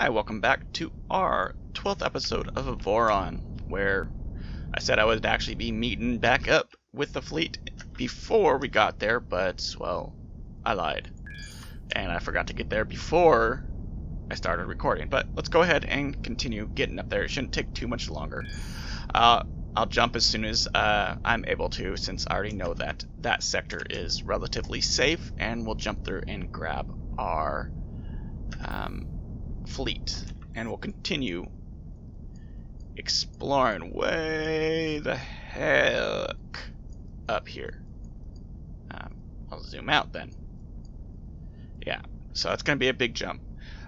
Hi, welcome back to our 12th episode of Avorion, where I said I would actually be meeting back up with the fleet before we got there, but, well, I lied. And I forgot to get there before I started recording. But let's go ahead and continue getting up there. It shouldn't take too much longer. Uh, I'll jump as soon as uh, I'm able to, since I already know that that sector is relatively safe, and we'll jump through and grab our um, fleet, and we'll continue exploring way the heck up here. Um, I'll zoom out then. Yeah, so it's going to be a big jump.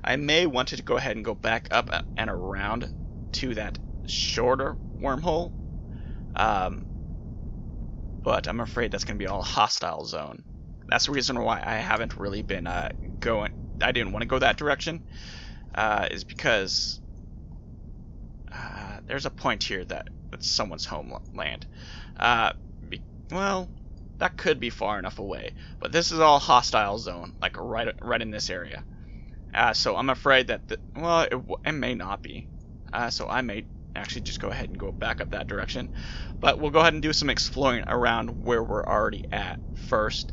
I may want to go ahead and go back up and around to that shorter wormhole, um, but I'm afraid that's going to be all hostile zone. That's the reason why I haven't really been uh, going. I didn't want to go that direction, uh, is because uh, there's a point here that it's someone's homeland. Uh, be, well, that could be far enough away, but this is all hostile zone, like right right in this area. Uh, so I'm afraid that the, well, it, it, may not be. Uh, so I may actually just go ahead and go back up that direction. But we'll go ahead and do some exploring around where we're already at first.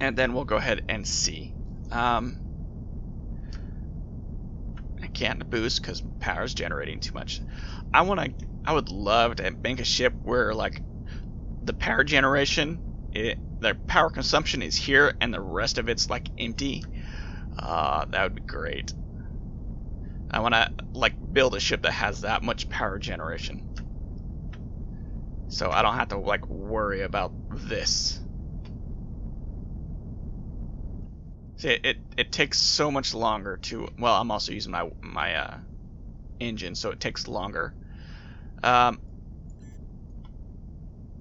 And then we'll go ahead and see. Um, Can't boost because power is generating too much. I want to. I would love to make a ship where like the power generation, it, the power consumption is here and the rest of it's like empty. Uh, that would be great. I want to like build a ship that has that much power generation. So I don't have to like worry about this. It, it, takes so much longer to, well, I'm also using my, my uh, engine, so it takes longer. Um,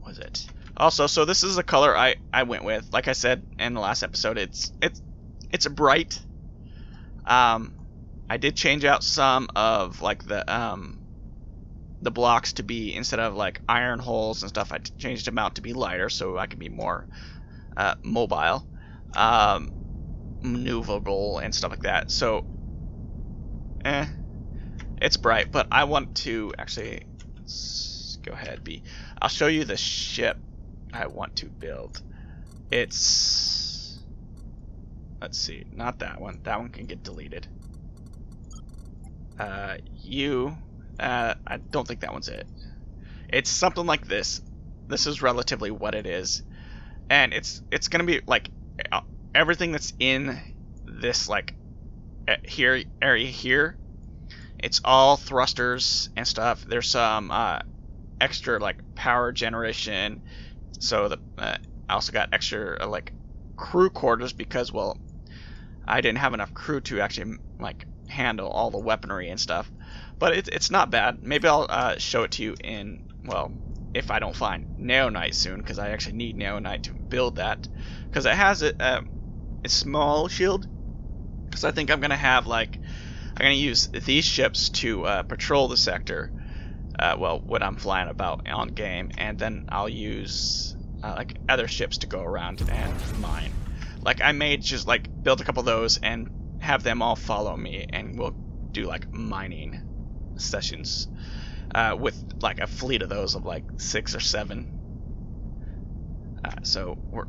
was it? Also, so this is a color I, I went with. Like I said in the last episode, it's it's it's bright. Um, I did change out some of like the um the blocks to be instead of like iron hulls and stuff. I changed them out to be lighter so I can be more uh, mobile. Um, maneuverable and stuff like that. So, eh, it's bright, but I want to actually go ahead. Be, I'll show you the ship I want to build. It's, let's see, not that one. That one can get deleted. Uh, you, uh, I don't think that one's it. It's something like this. This is relatively what it is, and it's it's gonna be like everything that's in this like here area here it's all thrusters and stuff. There's some uh, extra like power generation. So the uh, I also got extra uh, like crew quarters because well I didn't have enough crew to actually like handle all the weaponry and stuff. But it, it's not bad. Maybe I'll uh, show it to you in well if I don't find Naonite soon because I actually need Naonite to build that. Because it has it, a small shield? Because I think I'm gonna have like I'm gonna use these ships to uh, patrol the sector uh, well when I'm flying about on game and then I'll use uh, like other ships to go around and mine. Like I may just like build a couple of those and have them all follow me and we'll do like mining sessions uh, with like a fleet of those of like six or seven. Uh, so we're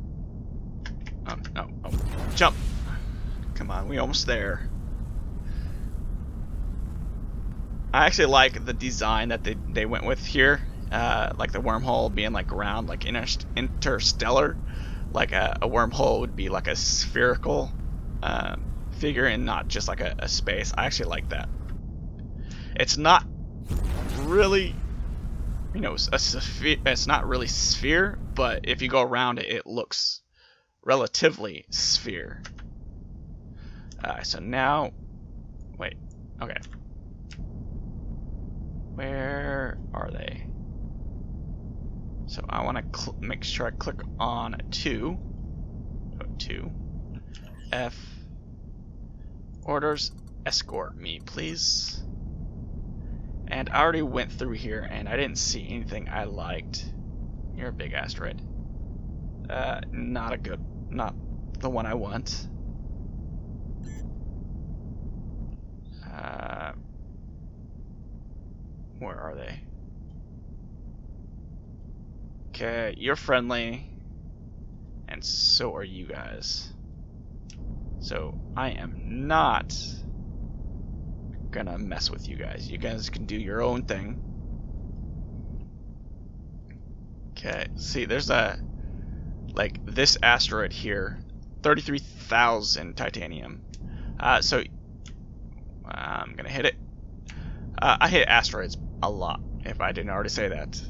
Oh, oh, oh. Jump! Come on, we almost there. I actually like the design that they, they went with here. Uh, like the wormhole being like round, like inter interstellar. Like a, a, wormhole would be like a spherical uh, figure and not just like a, a space. I actually like that. It's not really you know, a sphere, it's not really sphere, but if you go around it, it looks relatively sphere. Uh, so now, wait, okay. Where are they? So I want to make sure I click on 2, oh, 2, F, orders, escort me, please. And I already went through here and I didn't see anything I liked. You're a big asteroid. Uh, not a good not the one I want. Uh, where are they? Okay, you're friendly, and so are you guys. So I am not gonna mess with you guys. You guys can do your own thing. Okay, see, there's a like this asteroid here, 33,000 titanium. Uh, so I'm gonna hit it. Uh, I hit asteroids a lot, if I didn't already say that.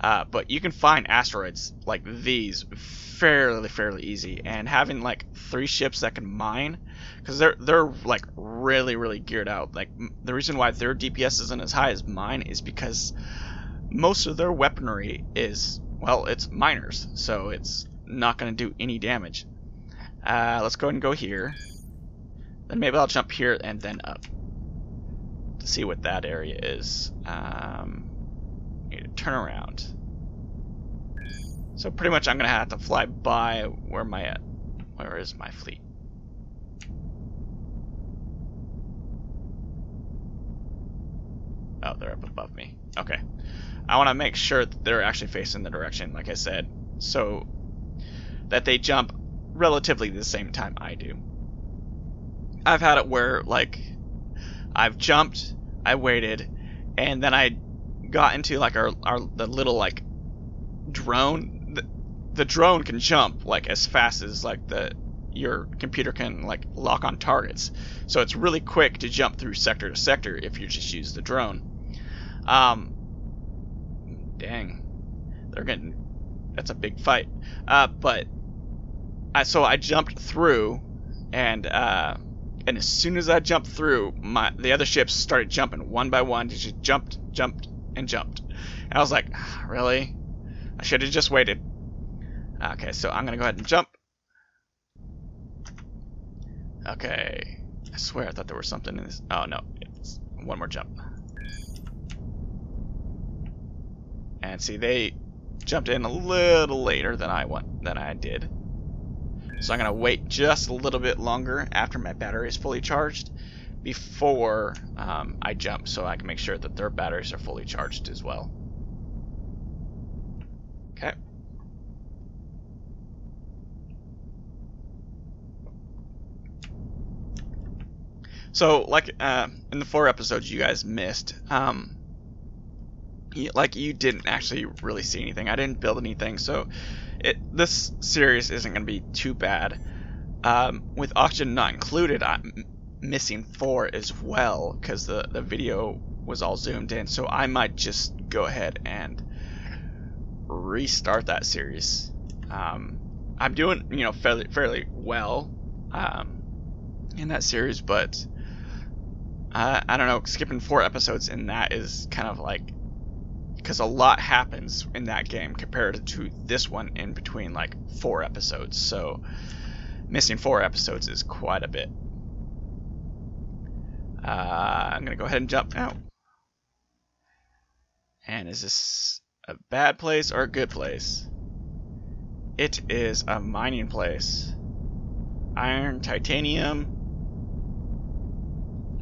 Uh, but you can find asteroids like these fairly, fairly easy. And having like three ships that can mine, because they're they're like really, really geared out. Like the reason why their DPS isn't as high as mine is because most of their weaponry is well, it's miners, so it's not going to do any damage. Uh, let's go ahead and go here. Then maybe I'll jump here and then up to see what that area is. Um, need to turn around. So pretty much I'm going to have to fly by where my, uh, where is my fleet? Oh, they're up above me. Okay. I want to make sure that they're actually facing the direction, like I said, so that they jump relatively the same time I do. I've had it where, like, I've jumped, I waited, and then I got into, like, our, our the little, like, drone. The, the drone can jump, like, as fast as, like, the your computer can, like, lock on targets. So it's really quick to jump through sector to sector if you just use the drone. Um, dang, they're getting that's a big fight. Uh, but I, so I jumped through, and uh, and as soon as I jumped through, my the other ships started jumping one by one. They just jumped, jumped, and jumped. And I was like, really? I should have just waited. Okay, so I'm gonna go ahead and jump. Okay, I swear I thought there was something in this. Oh no, it's one more jump. And see, they jumped in a little later than I want than I did. So I'm gonna wait just a little bit longer after my battery is fully charged before um, I jump, so I can make sure that their batteries are fully charged as well. Okay. So, like uh, in the four episodes you guys missed, um, like you didn't actually really see anything. I didn't build anything, so it this series isn't going to be too bad. Um, with oxygen not included, I'm missing four as well because the the video was all zoomed in. So I might just go ahead and restart that series. Um, I'm doing you know fairly fairly well um, in that series, but uh, I don't know. Skipping four episodes in that is kind of like because a lot happens in that game compared to this one in between like four episodes. So missing four episodes is quite a bit. Uh, I'm gonna go ahead and jump now. And is this a bad place or a good place? It is a mining place. Iron, titanium.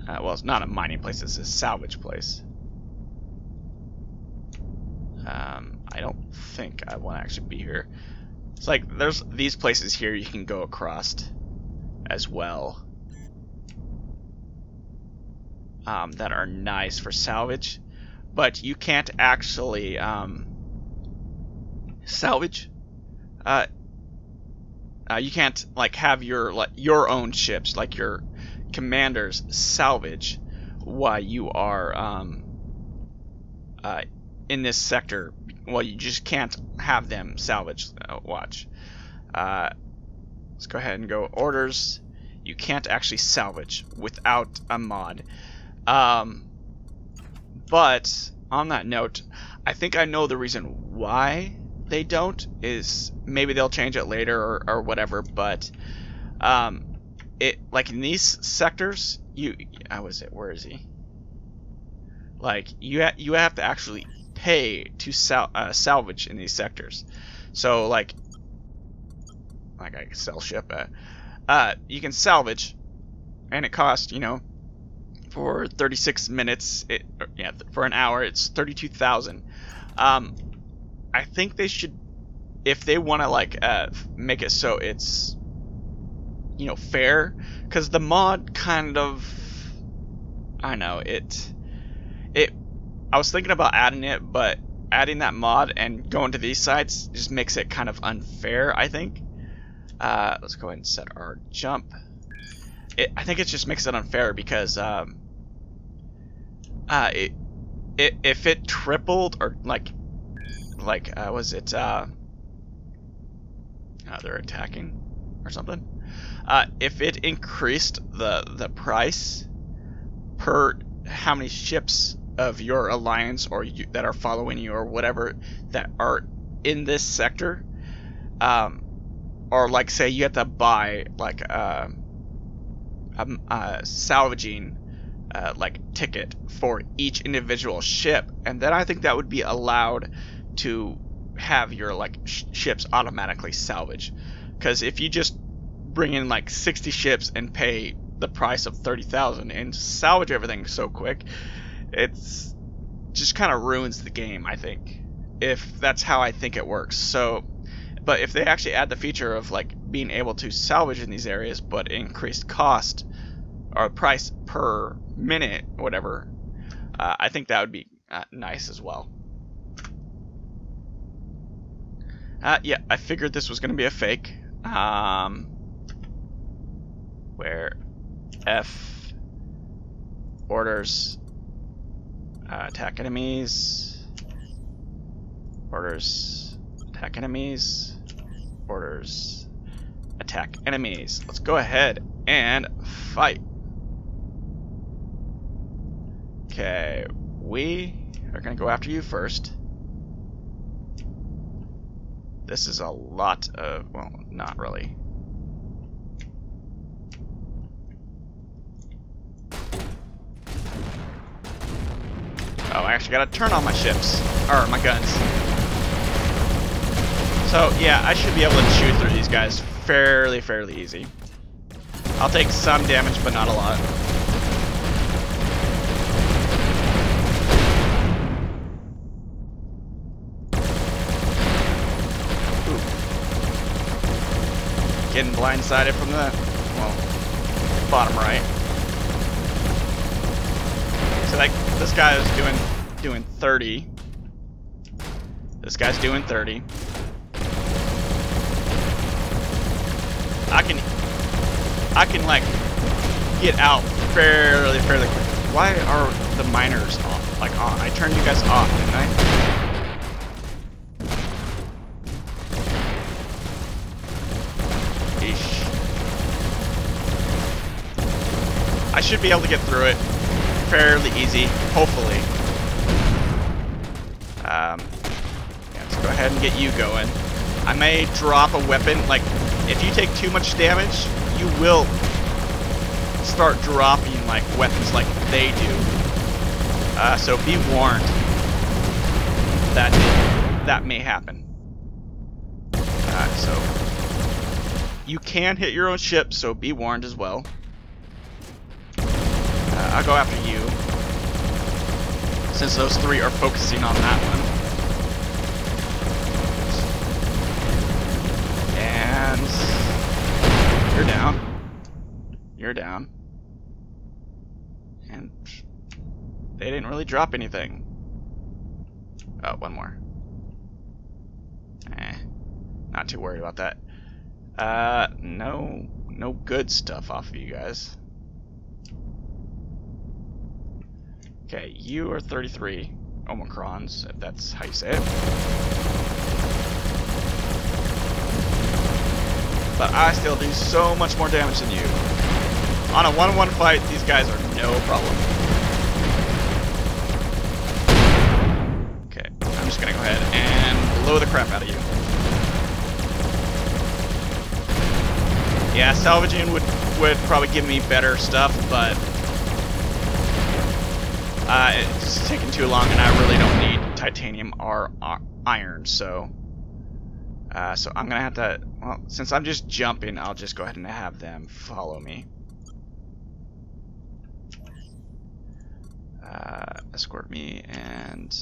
Uh, well, it's not a mining place, it's a salvage place. Um, I don't think I want to actually be here. It's like there's these places here you can go across as well um, that are nice for salvage, but you can't actually um, salvage. Uh, uh, you can't like have your like your own ships like your commanders salvage while you are um, uh, in this sector. Well, you just can't have them salvage. Uh, watch. Uh, let's go ahead and go orders. You can't actually salvage without a mod. Um, but on that note, I think I know the reason why they don't is maybe they'll change it later or, or whatever. But um, it like in these sectors, you was it? Where is he? Like you ha- you have to actually pay to sal- uh, salvage in these sectors. So like, like I sell ship, uh, you can salvage, and it costs you know for 36 minutes. It, yeah, for an hour, it's 32,000. Um, I think they should, if they want to like uh, make it so it's, you know, fair, because the mod kind of, I know it, it. I was thinking about adding it, but adding that mod and going to these sites just makes it kind of unfair. I think. Uh, let's go ahead and set our jump. It, I think it just makes it unfair because um, uh, it, it, if it tripled or like like uh, was it uh, uh, they're attacking or something uh, if it increased the the price per how many ships of your alliance or you, that are following you or whatever that are in this sector um, or like say you have to buy like uh, a, a salvaging uh, like ticket for each individual ship, and then I think that would be allowed to have your like sh- ships automatically salvage. Because if you just bring in like 60 ships and pay the price of 30,000 and salvage everything so quick, it's just kind of ruins the game. I think if that's how I think it works. So, but if they actually add the feature of like being able to salvage in these areas, but increased cost or price per minute, whatever, uh, I think that would be uh, nice as well. Uh, yeah, I figured this was going to be a fake. Um, where F orders uh, attack enemies, orders attack enemies, orders attack enemies. Let's go ahead and fight. Okay, we are going to go after you first. This is a lot of, well, not really. I actually got to turn on my ships, or my guns. So, yeah, I should be able to shoot through these guys fairly, fairly easy. I'll take some damage, but not a lot. getting blindsided from the, well, bottom right. So like this guy is doing doing 30. This guy's doing 30. I can I can like get out fairly fairly quick. Why are the miners off? Like on? I turned you guys off, didn't I? I should be able to get through it fairly easy, hopefully. Um, yeah, let's go ahead and get you going. I may drop a weapon, like, if you take too much damage, you will start dropping, like, weapons like they do. Uh, so be warned. That, that may happen. Uh, so, you can hit your own ship, so be warned as well. I'll go after you. Since those three are focusing on that one. You're down. You're down. And they didn't really drop anything. Oh, one more. Eh, not too worried about that. Uh, no, no good stuff off of you guys. Okay, you are 33 Omicrons, if that's how you say it. But I still do so much more damage than you. On a one-on-one fight, these guys are no problem. Okay, I'm just gonna go ahead and blow the crap out of you. Yeah, salvaging would, would probably give me better stuff, but uh, it's taking too long, and I really don't need titanium or iron, so... Uh, so I'm gonna have to... Well, since I'm just jumping, I'll just go ahead and have them follow me. Uh, escort me and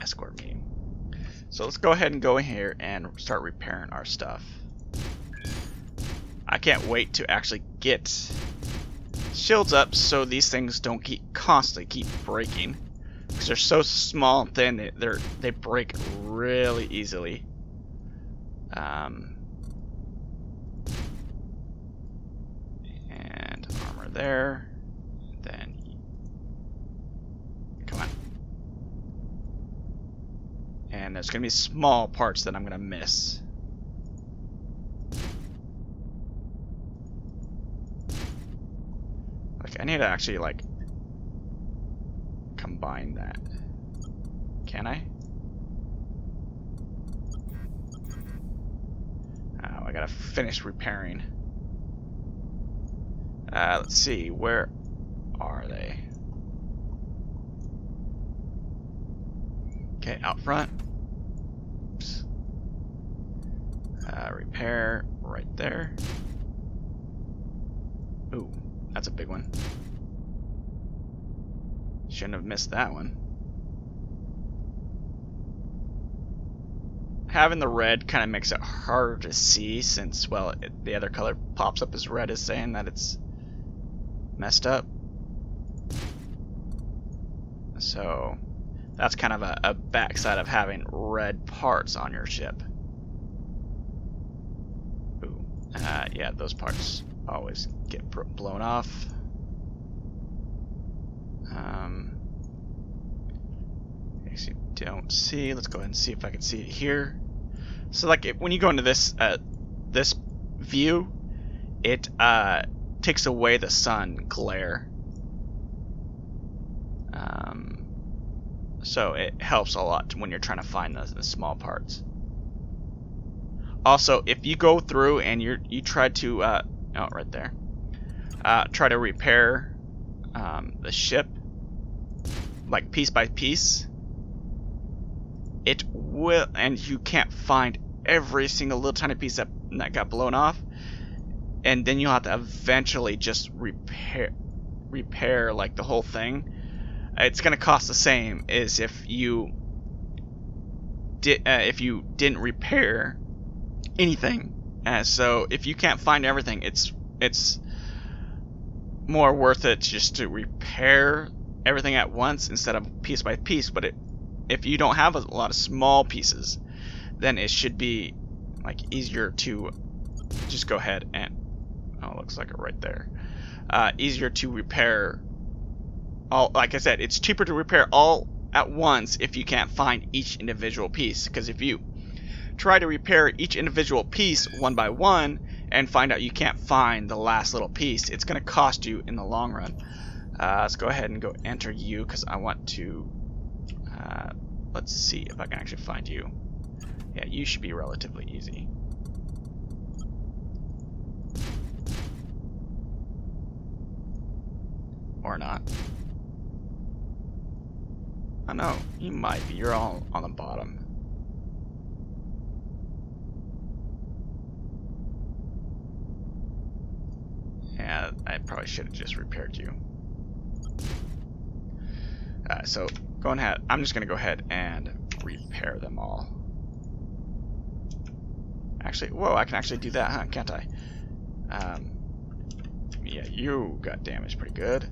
escort me. So let's go ahead and go in here and start repairing our stuff. I can't wait to actually get shields up so these things don't keep constantly keep breaking because they're so small and thin they they break really easily. Um, and armor there. Then come on. And there's gonna be small parts that I'm gonna miss. Like I need to actually like combine that. Can I? I gotta finish repairing. Uh, let's see, where are they? Okay, out front. Oops. Uh, repair right there. Ooh, that's a big one. Shouldn't have missed that one. Having the red kind of makes it harder to see since, well, it, the other color pops up as red is saying that it's messed up. So, that's kind of a, a backside of having red parts on your ship. Ooh, uh, yeah, those parts always get blown off. Um, you don't see. Let's go ahead and see if I can see it here. So, like, it, when you go into this uh, this view, it uh, takes away the sun glare. Um, so it helps a lot when you're trying to find the, the small parts. Also, if you go through and you you try to uh, oh right there, uh, try to repair um, the ship, like piece by piece, it will, and you can't find every single little tiny piece that, that got blown off, and then you'll have to eventually just repair, repair like the whole thing. It's gonna cost the same as if you did, uh, if you didn't repair anything. Uh, so if you can't find everything, it's it's more worth it just to repair everything at once instead of piece by piece. But it, if you don't have a lot of small pieces, then it should be like easier to just go ahead and oh, looks like it right there. Uh, easier to repair all. Like I said, it's cheaper to repair all at once if you can't find each individual piece. Because if you try to repair each individual piece one by one and find out you can't find the last little piece, it's going to cost you in the long run. Uh, let's go ahead and go enter you because I want to. Uh, let's see if I can actually find you. Yeah, you should be relatively easy. Or not. I know, you might be. You're all on the bottom. Yeah, I probably should have just repaired you. Uh, so go ahead. I'm just gonna go ahead and repair them all. Actually, whoa! I can actually do that, huh? Can't I? Um, yeah, you got damaged pretty good.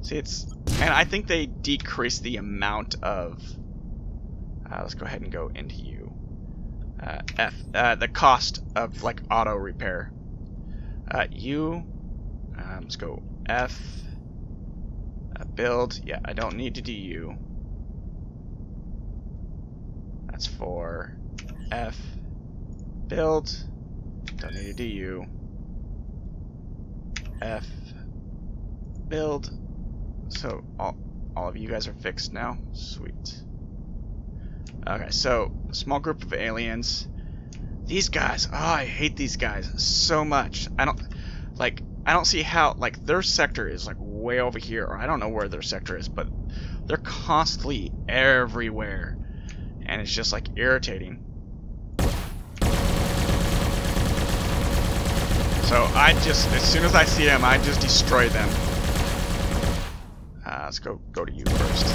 See, it's and I think they decrease the amount of. Uh, let's go ahead and go into you. Uh, F. Uh, the cost of like auto repair. Uh, you. Um, let's go F. Uh, build. Yeah, I don't need to do you. That's for F. Build. Don't. F. Build. So all, all of you guys are fixed now? Sweet. Okay, so small group of aliens. These guys, oh, I hate these guys so much. I don't, like, I don't see how, like, their sector is, like, way over here, or I don't know where their sector is, but they're constantly everywhere. And it's just, like, irritating. So I just, as soon as I see them, I just destroy them. let's go go to you first.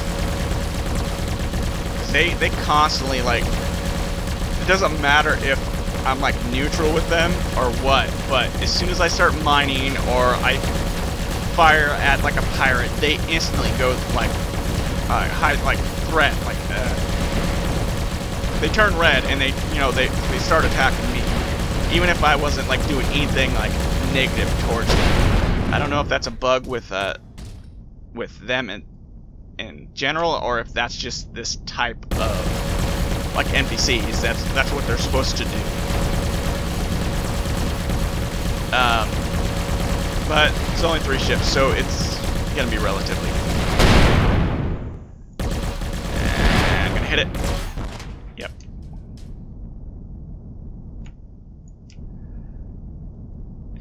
They they constantly like. It doesn't matter if I'm like neutral with them or what, but as soon as I start mining or I fire at like a pirate, they instantly go like uh, high like threat like uh, they turn red and they you know they they start attacking even if I wasn't like doing anything like negative towards them. I don't know if that's a bug with uh with them in in general or if that's just this type of like NPCs. That's that's what they're supposed to do. Um, but it's only three ships, so it's gonna be relatively. And I'm gonna hit it. Yep.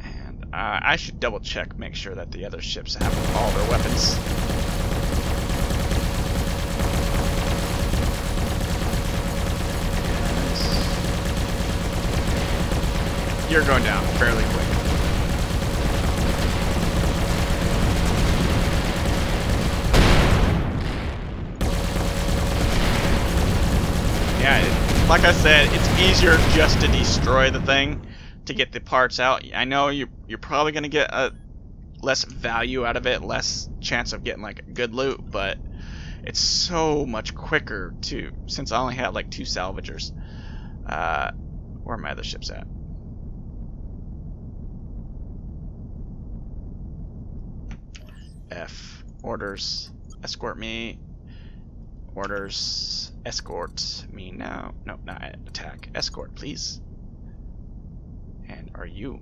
And uh, I should double check, make sure that the other ships have all their weapons. You're going down fairly quick. Yeah, it, like I said, it's easier just to destroy the thing to get the parts out. I know you you're probably gonna get a less value out of it, less chance of getting like a good loot, but it's so much quicker to since I only had like two salvagers. Uh, where are my other ships at? F orders escort me orders escort me now no not attack escort please are you?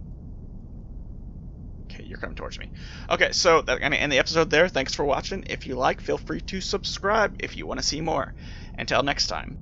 Okay you're coming towards me. Okay so that's gonna end the episode there. Thanks for watching. If you like feel free to subscribe if you want to see more. Until next time